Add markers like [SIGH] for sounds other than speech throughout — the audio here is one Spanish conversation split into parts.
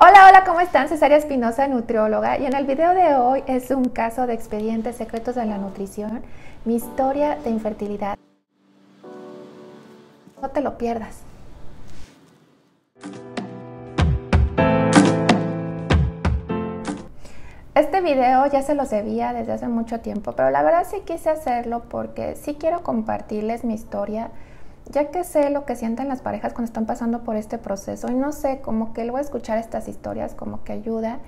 Hola, hola, ¿cómo están? Cesaria Espinosa, nutrióloga, y en el video de hoy es un caso de expedientes secretos de la nutrición, mi historia de infertilidad. No te lo pierdas. Este video ya se los debía desde hace mucho tiempo, pero la verdad sí quise hacerlo porque sí quiero compartirles mi historia ya que sé lo que sienten las parejas cuando están pasando por este proceso y no sé, como que luego escuchar estas historias como que ayuda.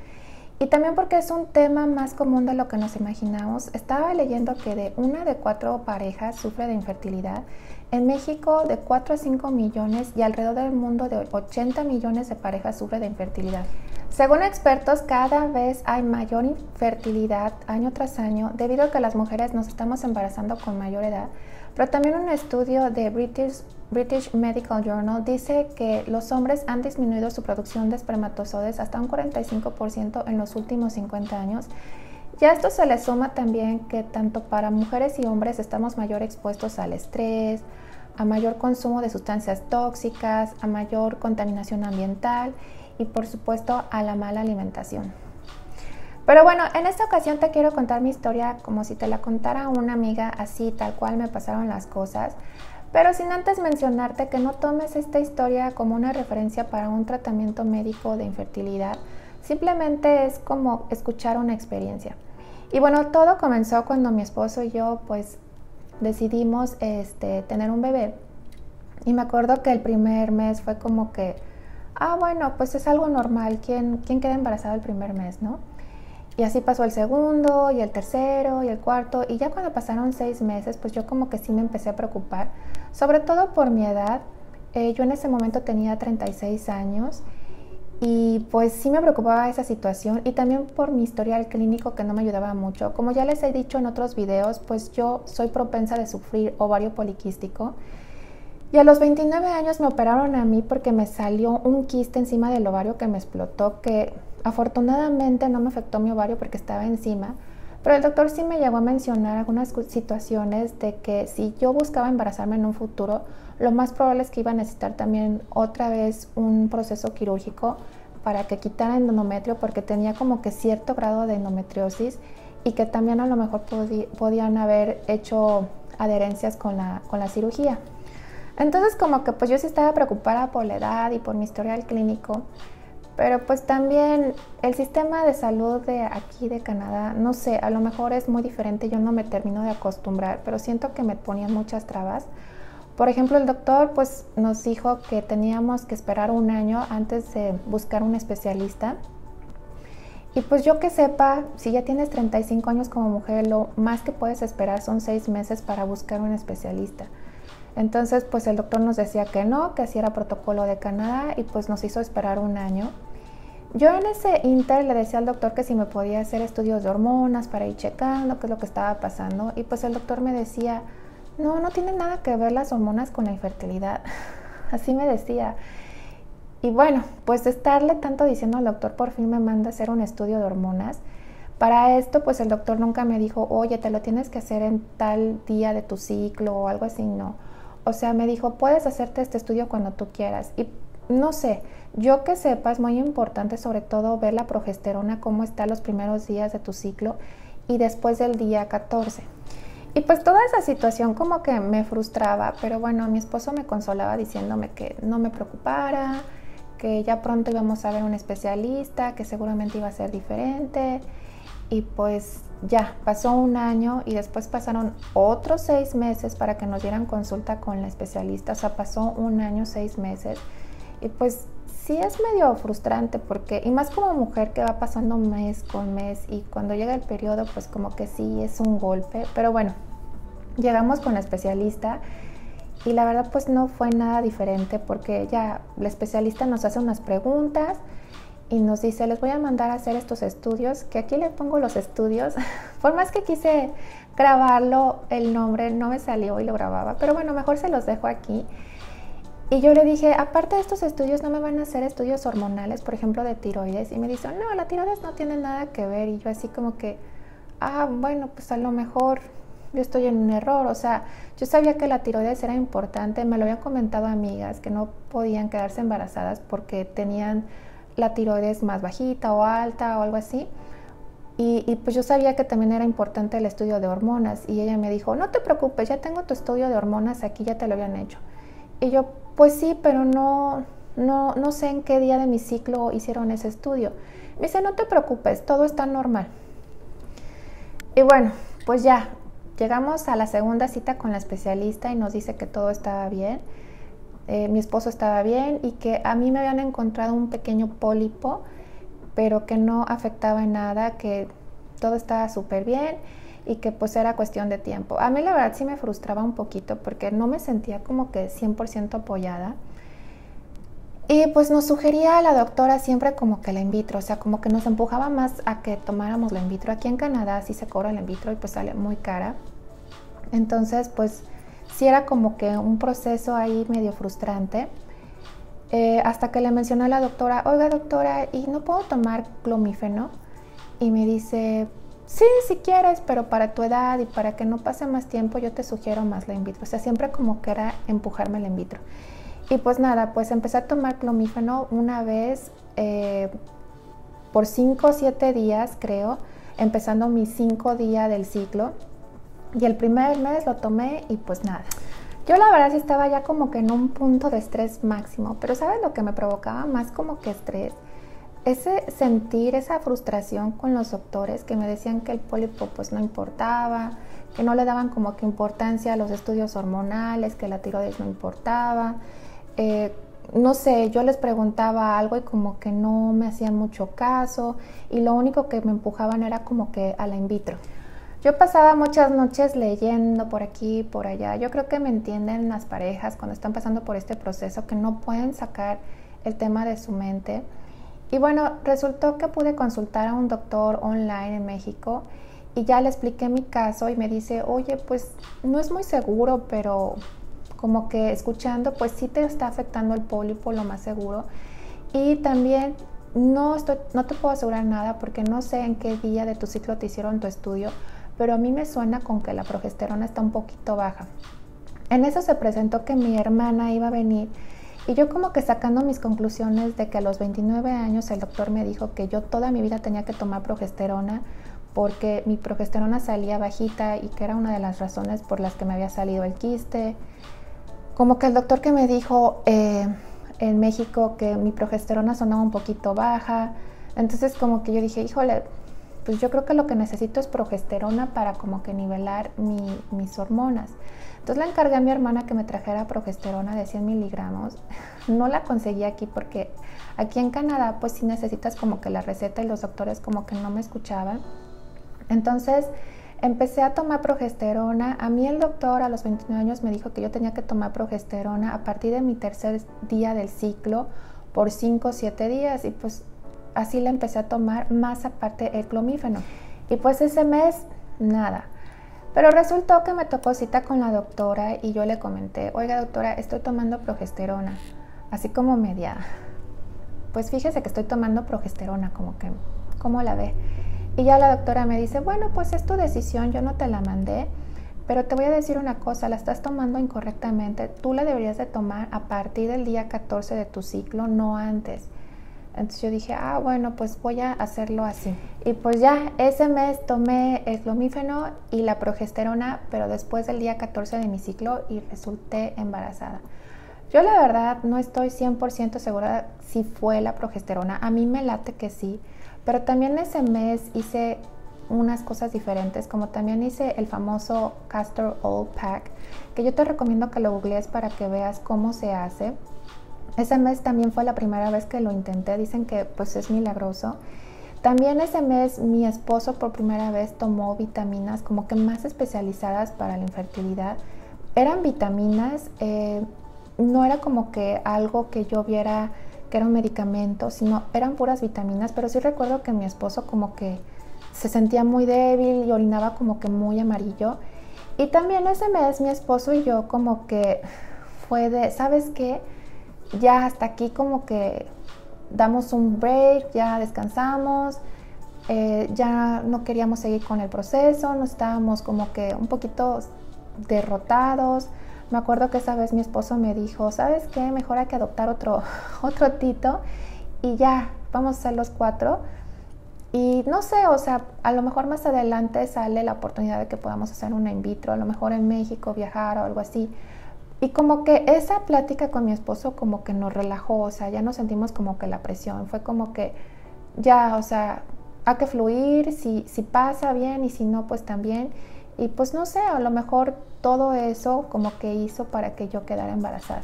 Y también porque es un tema más común de lo que nos imaginamos. Estaba leyendo que de una de cuatro parejas sufre de infertilidad. En México de 4 a 5 millones y alrededor del mundo de 80 millones de parejas sufre de infertilidad. Según expertos, cada vez hay mayor infertilidad año tras año debido a que las mujeres nos estamos embarazando con mayor edad pero también un estudio de British, British Medical Journal dice que los hombres han disminuido su producción de espermatozoides hasta un 45% en los últimos 50 años. Y a esto se le suma también que tanto para mujeres y hombres estamos mayor expuestos al estrés, a mayor consumo de sustancias tóxicas, a mayor contaminación ambiental y por supuesto a la mala alimentación. Pero bueno, en esta ocasión te quiero contar mi historia como si te la contara una amiga así, tal cual me pasaron las cosas. Pero sin antes mencionarte que no tomes esta historia como una referencia para un tratamiento médico de infertilidad. Simplemente es como escuchar una experiencia. Y bueno, todo comenzó cuando mi esposo y yo pues decidimos este, tener un bebé. Y me acuerdo que el primer mes fue como que, ah, bueno, pues es algo normal. ¿Quién, quién queda embarazado el primer mes, no? Y así pasó el segundo y el tercero y el cuarto. Y ya cuando pasaron seis meses, pues yo como que sí me empecé a preocupar, sobre todo por mi edad. Eh, yo en ese momento tenía 36 años y pues sí me preocupaba esa situación y también por mi historial clínico que no me ayudaba mucho. Como ya les he dicho en otros videos, pues yo soy propensa de sufrir ovario poliquístico. Y a los 29 años me operaron a mí porque me salió un quiste encima del ovario que me explotó, que Afortunadamente no me afectó mi ovario porque estaba encima, pero el doctor sí me llegó a mencionar algunas situaciones de que si yo buscaba embarazarme en un futuro, lo más probable es que iba a necesitar también otra vez un proceso quirúrgico para que quitara endometrio porque tenía como que cierto grado de endometriosis y que también a lo mejor podían haber hecho adherencias con la, con la cirugía. Entonces como que pues yo sí estaba preocupada por la edad y por mi historial clínico pero pues también el sistema de salud de aquí de Canadá, no sé, a lo mejor es muy diferente, yo no me termino de acostumbrar, pero siento que me ponían muchas trabas. Por ejemplo, el doctor pues nos dijo que teníamos que esperar un año antes de buscar un especialista. Y pues yo que sepa, si ya tienes 35 años como mujer, lo más que puedes esperar son seis meses para buscar un especialista. Entonces, pues el doctor nos decía que no, que así era protocolo de Canadá y pues nos hizo esperar un año. Yo en ese inter le decía al doctor que si me podía hacer estudios de hormonas para ir checando qué es lo que estaba pasando y pues el doctor me decía, no, no tiene nada que ver las hormonas con la infertilidad. [LAUGHS] Así me decía. Y bueno, pues estarle tanto diciendo al doctor, por fin me manda a hacer un estudio de hormonas. Para esto, pues el doctor nunca me dijo, oye, te lo tienes que hacer en tal día de tu ciclo o algo así, no. O sea, me dijo, puedes hacerte este estudio cuando tú quieras. Y no sé, yo que sepa, es muy importante sobre todo ver la progesterona, cómo está los primeros días de tu ciclo y después del día 14. Y pues toda esa situación como que me frustraba, pero bueno, mi esposo me consolaba diciéndome que no me preocupara, que ya pronto íbamos a ver un especialista, que seguramente iba a ser diferente. Y pues ya, pasó un año y después pasaron otros seis meses para que nos dieran consulta con la especialista. O sea, pasó un año, seis meses. Y pues sí es medio frustrante porque, y más como mujer que va pasando mes con mes y cuando llega el periodo, pues como que sí es un golpe, pero bueno, llegamos con la especialista y la verdad pues no fue nada diferente porque ya la especialista nos hace unas preguntas y nos dice, les voy a mandar a hacer estos estudios, que aquí le pongo los estudios, [LAUGHS] por más que quise grabarlo, el nombre no me salió y lo grababa, pero bueno, mejor se los dejo aquí. Y yo le dije, aparte de estos estudios, ¿no me van a hacer estudios hormonales, por ejemplo, de tiroides? Y me dice, no, la tiroides no tiene nada que ver. Y yo así como que, ah, bueno, pues a lo mejor yo estoy en un error. O sea, yo sabía que la tiroides era importante, me lo habían comentado amigas que no podían quedarse embarazadas porque tenían la tiroides más bajita o alta o algo así. Y, y, pues yo sabía que también era importante el estudio de hormonas y ella me dijo, no te preocupes, ya tengo tu estudio de hormonas aquí, ya te lo habían hecho. Y yo, pues sí, pero no, no, no sé en qué día de mi ciclo hicieron ese estudio. Me dice, no te preocupes, todo está normal. Y bueno, pues ya, llegamos a la segunda cita con la especialista y nos dice que todo estaba bien. Eh, mi esposo estaba bien y que a mí me habían encontrado un pequeño pólipo, pero que no afectaba en nada, que todo estaba súper bien y que pues era cuestión de tiempo. A mí la verdad sí me frustraba un poquito porque no me sentía como que 100% apoyada. Y pues nos sugería a la doctora siempre como que la in vitro, o sea, como que nos empujaba más a que tomáramos la in vitro. Aquí en Canadá sí se cobra la in vitro y pues sale muy cara. Entonces, pues sí era como que un proceso ahí medio frustrante. Eh, hasta que le mencionó a la doctora, oiga doctora, ¿y no puedo tomar clomífeno? Y me dice, sí, si quieres, pero para tu edad y para que no pase más tiempo, yo te sugiero más la in vitro. O sea, siempre como que era empujarme la in vitro. Y pues nada, pues empecé a tomar clomífeno una vez eh, por 5 o 7 días, creo, empezando mi 5 días del ciclo. Y el primer mes lo tomé y pues nada. Yo la verdad sí estaba ya como que en un punto de estrés máximo, pero ¿sabes lo que me provocaba más como que estrés? Ese sentir esa frustración con los doctores que me decían que el pólipo pues no importaba, que no le daban como que importancia a los estudios hormonales, que la tiroides no importaba, eh, no sé, yo les preguntaba algo y como que no me hacían mucho caso y lo único que me empujaban era como que a la in vitro. Yo pasaba muchas noches leyendo por aquí, por allá. Yo creo que me entienden las parejas cuando están pasando por este proceso que no pueden sacar el tema de su mente. Y bueno, resultó que pude consultar a un doctor online en México y ya le expliqué mi caso y me dice, oye, pues no es muy seguro, pero como que escuchando, pues sí te está afectando el pólipo, lo más seguro. Y también no, estoy, no te puedo asegurar nada porque no sé en qué día de tu ciclo te hicieron tu estudio, pero a mí me suena con que la progesterona está un poquito baja. En eso se presentó que mi hermana iba a venir y yo como que sacando mis conclusiones de que a los 29 años el doctor me dijo que yo toda mi vida tenía que tomar progesterona porque mi progesterona salía bajita y que era una de las razones por las que me había salido el quiste, como que el doctor que me dijo eh, en México que mi progesterona sonaba un poquito baja, entonces como que yo dije, híjole, pues yo creo que lo que necesito es progesterona para como que nivelar mis hormonas. Entonces le encargué a mi hermana que me trajera progesterona de 100 miligramos. [LAUGHS] No la conseguí aquí porque aquí en Canadá pues sí necesitas como que la receta y los doctores como que no me escuchaban. Entonces empecé a tomar progesterona. A mí el doctor a los 29 años me dijo que yo tenía que tomar progesterona a partir de mi tercer día del ciclo por 5 o 7 días y pues así la empecé a tomar más aparte el clomífeno. Y pues ese mes nada. Pero resultó que me tocó cita con la doctora y yo le comenté, oiga doctora, estoy tomando progesterona, así como media. Pues fíjese que estoy tomando progesterona, como que, ¿cómo la ve? Y ya la doctora me dice, bueno, pues es tu decisión, yo no te la mandé, pero te voy a decir una cosa, la estás tomando incorrectamente, tú la deberías de tomar a partir del día 14 de tu ciclo, no antes. Entonces yo dije, ah, bueno, pues voy a hacerlo así. Y pues ya ese mes tomé el clomífeno y la progesterona, pero después del día 14 de mi ciclo y resulté embarazada. Yo la verdad no estoy 100% segura si fue la progesterona. A mí me late que sí, pero también ese mes hice unas cosas diferentes, como también hice el famoso Castor Oil Pack, que yo te recomiendo que lo googlees para que veas cómo se hace. Ese mes también fue la primera vez que lo intenté, dicen que pues es milagroso. También ese mes mi esposo por primera vez tomó vitaminas como que más especializadas para la infertilidad. Eran vitaminas, eh, no era como que algo que yo viera que era un medicamento, sino eran puras vitaminas, pero sí recuerdo que mi esposo como que se sentía muy débil y orinaba como que muy amarillo. Y también ese mes mi esposo y yo como que fue de, ¿sabes qué? Ya hasta aquí como que damos un break, ya descansamos, eh, ya no queríamos seguir con el proceso, no estábamos como que un poquito derrotados. Me acuerdo que esa vez mi esposo me dijo, ¿sabes qué? Mejor hay que adoptar otro, [LAUGHS] otro tito. Y ya, vamos a ser los cuatro. Y no sé, o sea, a lo mejor más adelante sale la oportunidad de que podamos hacer una in vitro, a lo mejor en México viajar o algo así. Y como que esa plática con mi esposo como que nos relajó, o sea, ya no sentimos como que la presión, fue como que ya, o sea, hay que fluir, si, si pasa bien y si no, pues también. Y pues no sé, a lo mejor todo eso como que hizo para que yo quedara embarazada.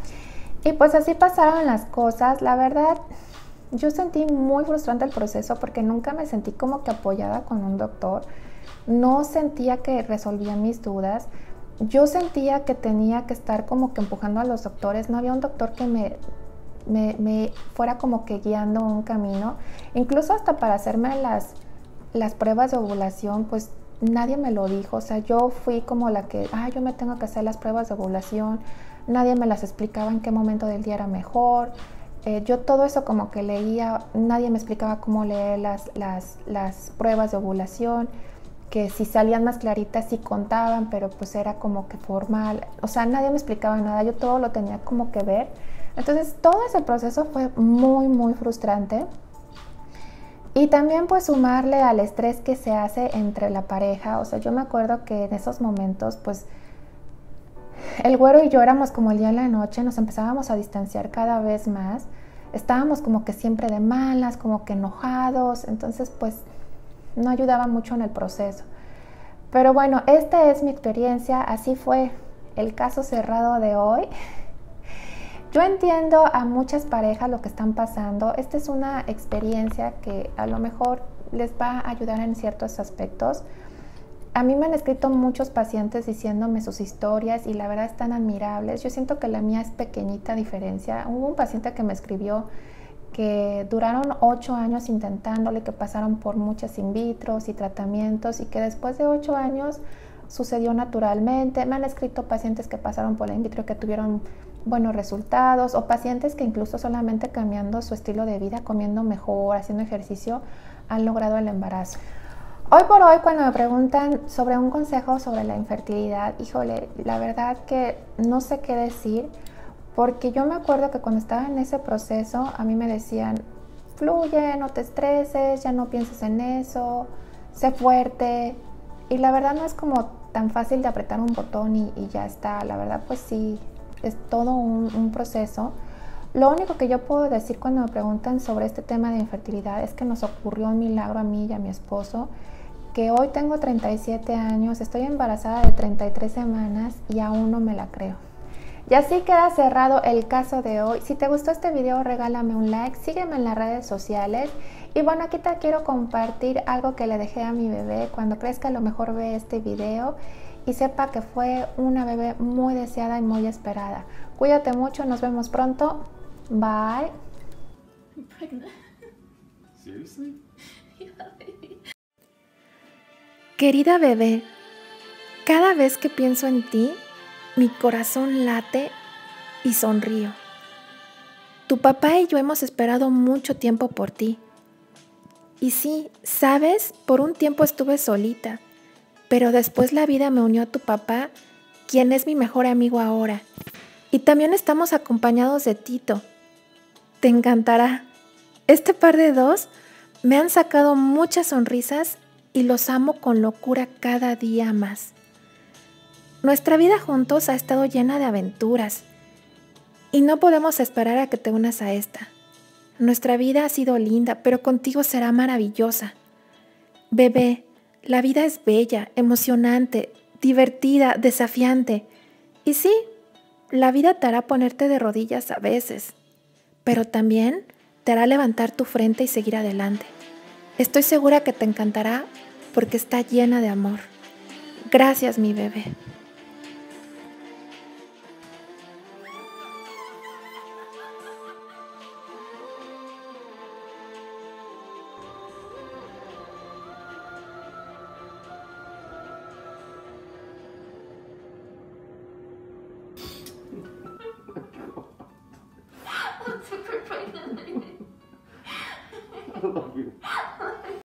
Y pues así pasaron las cosas, la verdad, yo sentí muy frustrante el proceso porque nunca me sentí como que apoyada con un doctor, no sentía que resolvía mis dudas yo sentía que tenía que estar como que empujando a los doctores, no había un doctor que me, me, fuera como que guiando un camino, incluso hasta para hacerme las, las pruebas de ovulación, pues nadie me lo dijo, o sea, yo fui como la que, ah, yo me tengo que hacer las pruebas de ovulación, nadie me las explicaba en qué momento del día era mejor, eh, yo todo eso como que leía, nadie me explicaba cómo leer las, las, las pruebas de ovulación, que si salían más claritas sí contaban, pero pues era como que formal. O sea, nadie me explicaba nada, yo todo lo tenía como que ver. Entonces todo ese proceso fue muy, muy frustrante. Y también pues sumarle al estrés que se hace entre la pareja. O sea, yo me acuerdo que en esos momentos pues el güero y yo éramos como el día y la noche, nos empezábamos a distanciar cada vez más. Estábamos como que siempre de malas, como que enojados. Entonces pues no ayudaba mucho en el proceso. Pero bueno, esta es mi experiencia, así fue el caso cerrado de hoy. [LAUGHS] Yo entiendo a muchas parejas lo que están pasando. Esta es una experiencia que a lo mejor les va a ayudar en ciertos aspectos. A mí me han escrito muchos pacientes diciéndome sus historias y la verdad están admirables. Yo siento que la mía es pequeñita diferencia. Hubo un paciente que me escribió que duraron ocho años intentándole, que pasaron por muchas in vitros y tratamientos y que después de ocho años sucedió naturalmente. Me han escrito pacientes que pasaron por la in vitro que tuvieron buenos resultados o pacientes que incluso solamente cambiando su estilo de vida, comiendo mejor, haciendo ejercicio, han logrado el embarazo. Hoy por hoy cuando me preguntan sobre un consejo sobre la infertilidad, híjole, la verdad que no sé qué decir porque yo me acuerdo que cuando estaba en ese proceso, a mí me decían, fluye, no te estreses, ya no pienses en eso, sé fuerte. Y la verdad no es como tan fácil de apretar un botón y, ya está. La verdad pues sí, es todo un, proceso. Lo único que yo puedo decir cuando me preguntan sobre este tema de infertilidad es que nos ocurrió un milagro a mí y a mi esposo, que hoy tengo 37 años, estoy embarazada de 33 semanas y aún no me la creo. Y así queda cerrado el caso de hoy. Si te gustó este video, regálame un like, sígueme en las redes sociales. Y bueno, aquí te quiero compartir algo que le dejé a mi bebé. Cuando crezca a lo mejor ve este video y sepa que fue una bebé muy deseada y muy esperada. Cuídate mucho, nos vemos pronto. Bye. Querida bebé, cada vez que pienso en ti, mi corazón late y sonrío. Tu papá y yo hemos esperado mucho tiempo por ti. Y sí, sabes, por un tiempo estuve solita, pero después la vida me unió a tu papá, quien es mi mejor amigo ahora. Y también estamos acompañados de Tito. Te encantará. Este par de dos me han sacado muchas sonrisas y los amo con locura cada día más. Nuestra vida juntos ha estado llena de aventuras y no podemos esperar a que te unas a esta. Nuestra vida ha sido linda, pero contigo será maravillosa. Bebé, la vida es bella, emocionante, divertida, desafiante. Y sí, la vida te hará ponerte de rodillas a veces, pero también te hará levantar tu frente y seguir adelante. Estoy segura que te encantará porque está llena de amor. Gracias, mi bebé.